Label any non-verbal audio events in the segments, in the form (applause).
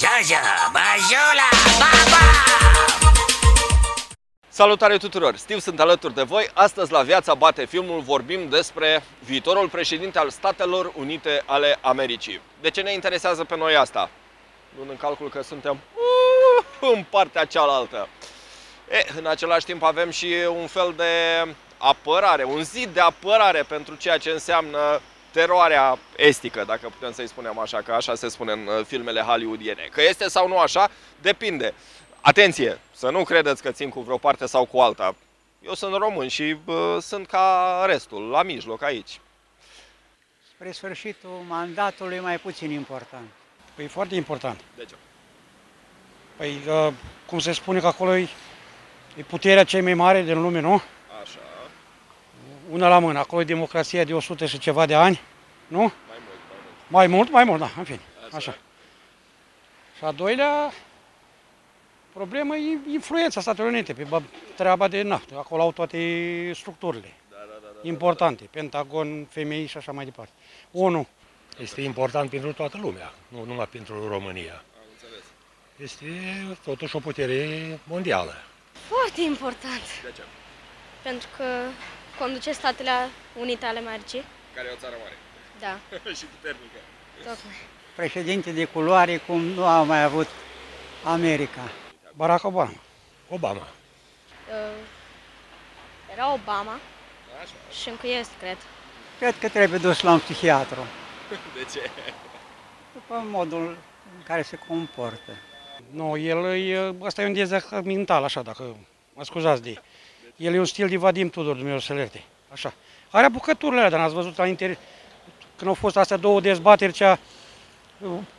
Jojo, Bajula, Baba! Salutare tuturor! Steve sunt alături de voi. Astăzi la Viața Bate Filmul vorbim despre viitorul președinte al Statelor Unite ale Americii. De ce ne interesează pe noi asta? Nu în calcul că suntem uh, în partea cealaltă. E, în același timp avem și un fel de apărare, un zid de apărare pentru ceea ce înseamnă teroarea estică, dacă putem să-i spunem așa, că așa se spune în uh, filmele hollywoodiene. Că este sau nu așa, depinde. Atenție, să nu credeți că țin cu vreo parte sau cu alta. Eu sunt român și bă, sunt ca restul, la mijloc aici. Spre sfârșitul mandatului mai puțin important. Păi e foarte important. De ce? Păi, uh, cum se spune că acolo e, e puterea cea mai mare din lume, nu? Așa, Una la mână. Acolo e democrația de 100 și ceva de ani, nu? mai mult, mai mult. Mai mult, mai mult, da, în fine. Așa. Așa. Și a doilea problemă e influența Statelor Unite pe ba- treaba de naft. Acolo au toate structurile Da, da, da, da. importante, Pentagon, femei și așa mai departe. ONU. Este important pentru toată lumea, nu numai pentru România. Am înțeles. Este totuși o putere mondială. Foarte important, De ce? pentru că conduce Statele Unite ale Americii. Care e o țară mare Da, (laughs) și puternică. tocmai. Președinte de culoare cum nu a mai avut America. Barack Obama. Obama. Uh, era Obama Așa. și încă este, cred. Cred că trebuie dus la un psihiatru, (laughs) De ce? după modul în care se comportă. Nu, el e, ăsta e un dezact mental, așa, dacă mă scuzați de El e un stil de Vadim Tudor, Dumnezeu să lerte. Așa. Are apucăturile alea, dar n-ați văzut la inter... când au fost astea două dezbateri, cea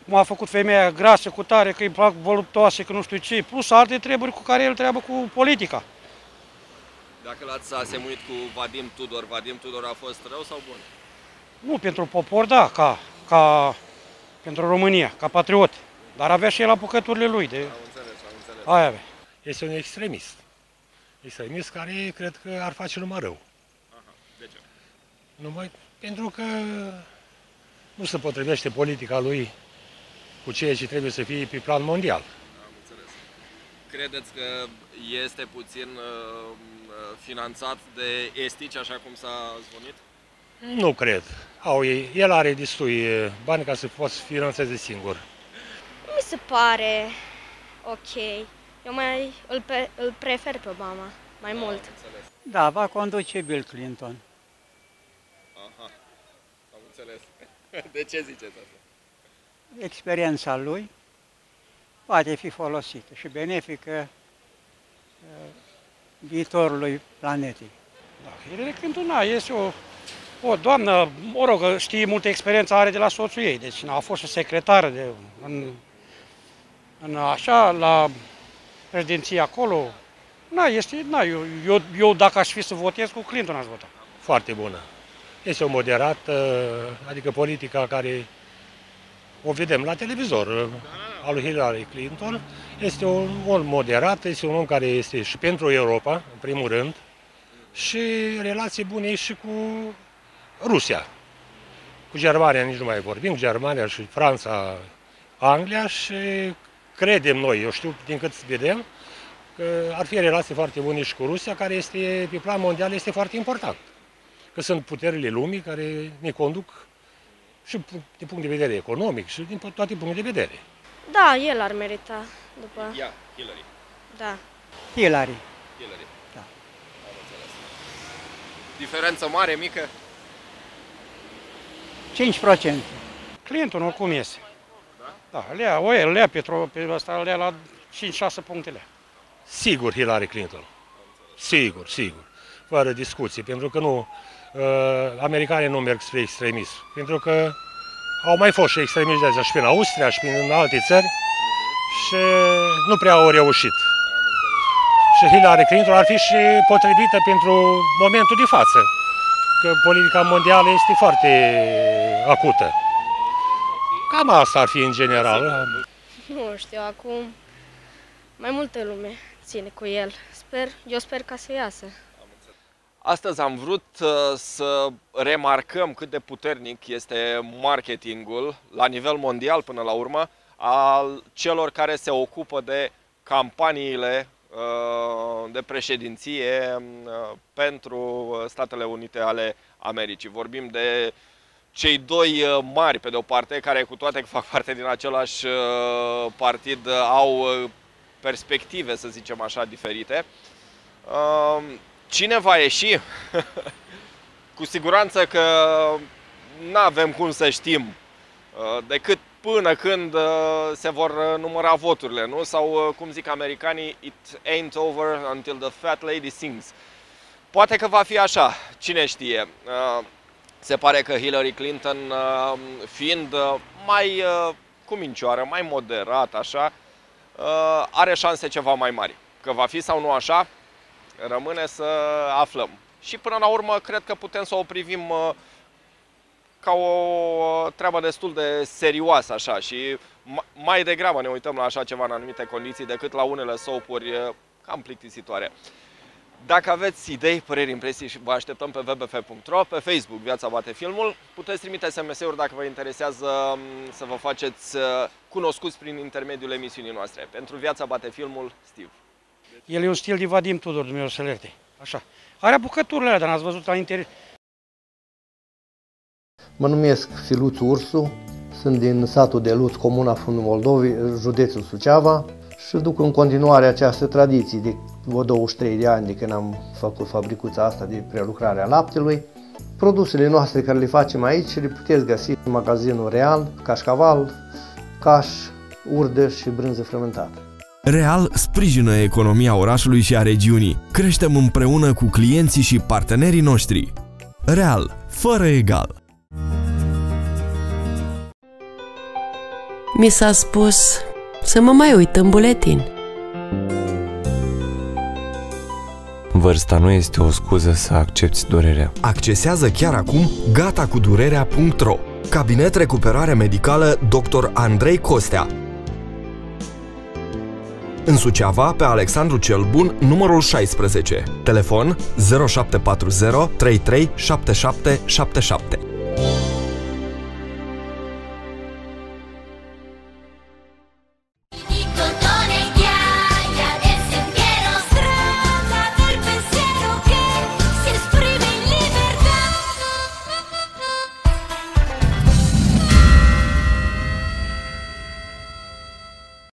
cum a făcut femeia grasă cu tare, că îi plac voluptoase, că nu știu ce, plus alte treburi cu care el treabă cu politica. Dacă l-ați asemuit cu Vadim Tudor, Vadim Tudor a fost rău sau bun? Nu, pentru popor, da, ca, ca pentru România, ca patriot. Dar avea și el apucăturile lui, de Am înțeles, am înțeles. aia avea. Este un extremist. Extremist care cred că ar face numai rău. Aha. De ce? Numai pentru că nu se potrivește politica lui cu ceea ce trebuie să fie pe plan mondial. Am înțeles. Credeți că este puțin uh, uh, finanțat de estici, așa cum s-a zvonit? Nu cred. Au, ei- el are destui eh, bani ca să poată să finanțeze singur. Nu mi se pare ok. Eu mai îl, pe, îl prefer pe Obama, mai mult. Am înțeles. Da, va conduce Bill Clinton. Aha. Am înțeles. (laughs) De ce ziceți asta? Experiența lui poate fi folosită și benefică uh, viitorului planetei. Da, Hillary Clinton, na, este o, o doamnă, mă rog, știe multă experiență are de la soțul ei, deci na, a fost o secretară de, în, în așa, la președinție acolo. Na, este, na, eu, eu, eu dacă aș fi să votez cu Clinton aș vota. Foarte bună. Este o moderată, adică politica care o vedem la televizor, al lui Hillary Clinton, este un om moderat, este un om care este și pentru Europa, în primul rând, și relații bune și cu Rusia. Cu Germania nici nu mai vorbim, cu Germania și Franța, Anglia și credem noi, eu știu din cât vedem, că ar fi relații foarte bune și cu Rusia, care este, pe plan mondial, este foarte important. Că sunt puterile lumii care ne conduc și din punct de vedere economic și din toate punctele de vedere. Da, el ar merita după... Ia, Hillary. Da. Hillary. Hillary. Da. Am înțeles. Diferență mare, mică? 5%. Clinton oricum iese. Da, le ia, o ia, le ia Petro, pe ăsta le ia la 5-6 punctele. Sigur Hillary Clinton. Sigur, sigur. Fără discuție, pentru că nu, uh, americanii nu merg spre extremism. Pentru că au mai fost și extremiști de astea și prin Austria și prin alte țări și nu prea au reușit. Și Hillary Clinton ar fi și potrivită pentru momentul de față, că politica mondială este foarte acută. Cam asta ar fi în general. Nu știu, acum mai multă lume ține cu el. Sper, eu sper ca să iasă. Astăzi am vrut uh, să remarcăm cât de puternic este marketingul la nivel mondial până la urmă al celor care se ocupă de campaniile uh, de președinție uh, pentru Statele Unite ale Americii. Vorbim de cei doi mari, pe de o parte, care cu toate că fac parte din același partid, au perspective, să zicem așa, diferite. Cine va ieși? (laughs) Cu siguranță că nu avem cum să știm uh, decât până când uh, se vor uh, număra voturile, nu? Sau, cum zic americanii, it ain't over until the fat lady sings. Poate că va fi așa, cine știe. Se pare că Hillary Clinton, fiind mai cumincioară, mai moderat, așa, are șanse ceva mai mari. Că va fi sau nu așa, Rămâne să aflăm. Și până la urmă, cred că putem să o privim uh, ca o treabă destul de serioasă așa și mai degrabă ne uităm la așa ceva în anumite condiții decât la unele soapuri uh, cam plictisitoare. Dacă aveți idei, păreri, impresii și vă așteptăm pe wbf.ro, pe Facebook Viața Bate Filmul, puteți trimite SMS-uri dacă vă interesează um, să vă faceți uh, cunoscuți prin intermediul emisiunii noastre. Pentru Viața Bate Filmul, Steve. El e un stil de Vadim Tudor, Dumnezeu să lerte. Așa. Are apucăturile alea, dar n-ați văzut la interior. Mă numesc Filuț Ursu, sunt din satul de Luț, comuna Fundul Moldovi, județul Suceava și duc în continuare această tradiție de vreo 23 de ani de când am făcut fabricuța asta de prelucrare a laptelui. Produsele noastre care le facem aici le puteți găsi în magazinul Real, cașcaval, caș, urdă și brânză frământată. Real sprijină economia orașului și a regiunii. Creștem împreună cu clienții și partenerii noștri. Real, fără egal. Mi s-a spus să mă mai uit în buletin. Vârsta nu este o scuză să accepti durerea. Accesează chiar acum gatacudurerea.ro Cabinet Recuperare Medicală Dr. Andrei Costea în Suceava, pe Alexandru cel Bun, numărul 16. Telefon 0740 33 77 77.